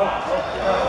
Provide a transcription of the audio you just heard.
Oh, oh, oh.